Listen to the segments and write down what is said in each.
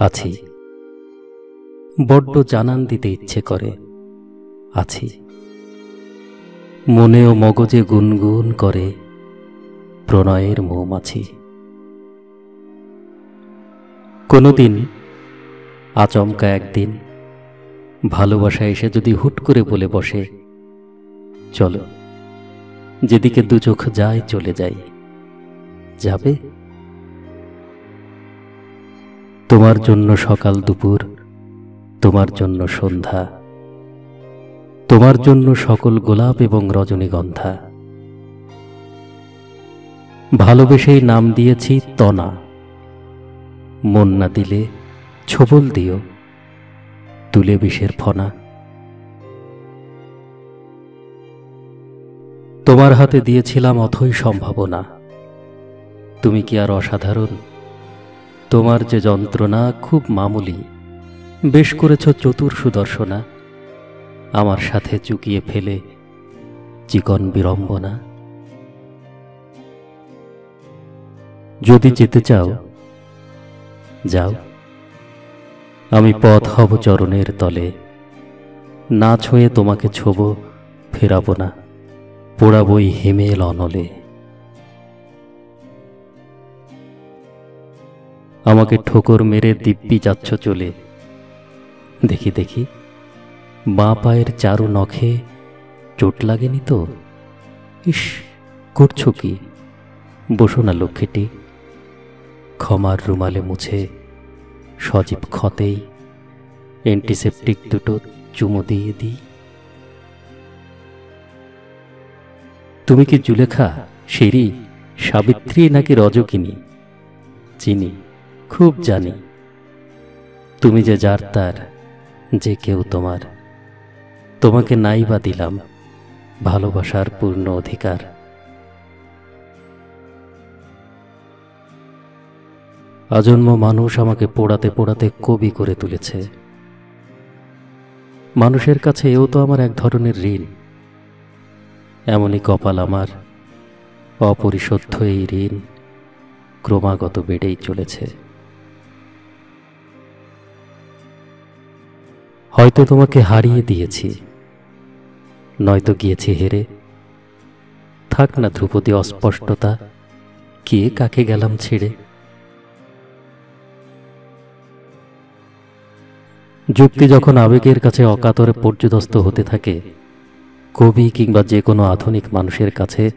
আছি। বড্ড জানান দিতে ইচ্ছে করে, আছি। মনে ও মগজে গুনগুন করে, প্রণয়ের মৌমাছি। কোনোদিন আচমকা একদিন ভালোবাসা এসে যদি হুট করে বলে বসে, চলো, যেদিকে দু চোখ যায় চলে যাই, যাবে? তোমার জন্য সকাল দুপুর, তোমার জন্য সন্ধ্যা, তোমার জন্য সকল গোলাপ এবং রজনীগন্ধা। ভালোবেসেই নাম দিয়েছি তনা। মন না দিলে ছবল দিও, তুলে বিষের ফনা। তোমার হাতে দিয়েছিলাম অথই সম্ভাবনা। তুমি কি আর অসাধারণ? তোমার যে যন্ত্রণা খুব মামুলি। বেশ করেছ চতুর সুদর্শনা। আমার সাথে চুকিয়ে ফেলে চিকন বিড়ম্বনা। যদি যেতে চাও, যাও। আমি পথ হব চরণের তলে। না ছুঁয়ে তোমাকে ছোব, ফেরাবো না। পোড়াবই হিমেল অনলে। আমাকে ঠোকর মেরে দিব্যি যাচ্ছ চলে। দেখি দেখি, বাঁ পায়ের চারু নখে চোট লাগেনি তো? ইস, করছ কি? বসো না লক্ষ্মীটি। ক্ষমার রুমালে মুছে সজীব ক্ষতেই অ্যান্টিসেপটিক দুটো চুমো দিয়ে দিই। তুমি কি জুলেখা সিঁড়ি সাবিত্রী নাকি রজকিনী? চিনি। খুব জানি। তুমি যে যার তার, যে কেউ তোমার। তোমাকে নাই বা দিলাম, ভালোবাসার পূর্ণ অধিকার। আজন্ম মানুষ আমাকে পোড়াতে পোড়াতে কবি করে তুলেছে। মানুষের কাছে এও তো আমার এক ধরনের ঋণ। এমনই কপাল আমার, অপরিশোধ্য এই ঋণ ক্রমাগত বেড়েই চলেছে। হয়তো তোমাকে হারিয়ে দিয়েছি। নয়তো গিয়েছি হেরে। থাক না ধ্রুপদী, অস্পষ্টতা। কে কাকে গেলাম ছেড়ে? যুক্তি যখন আবেগের কাছে অকাতরে পর্যদস্ত হতে থাকে, কবি কিংবা যে কোনো আধুনিক মানুষের কাছে,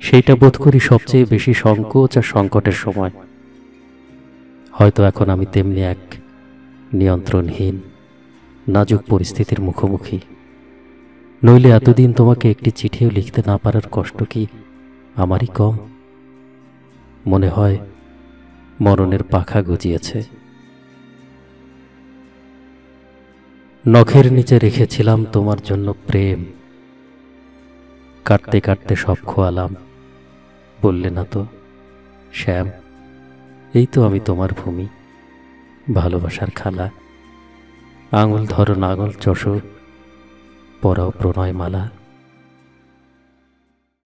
সেইটা বোধ করি সবচেয়ে বেশি সংকোচ আর সংকটের সময়। হয়তো এখন আমি তেমনি এক নিয়ন্ত্রণহীন। নাজুক পরিস্থিতির মুখোমুখি। নইলে এতদিন তোমাকে একটি চিঠিও লিখতে না পারার কষ্ট কি আমারই কম? মনে হয় মরণের পাখা গজিয়েছে। নখের নিচে রেখেছিলাম তোমার জন্য প্রেম। কাটতে কাটতে সব খোয়ালাম। বললে না তো, শ্যাম, এই তো আমি তোমার ভূমি, ভালোবাসার খালা। আঙুল ধরো নাঙল চষো। পরাও প্রণয় মালা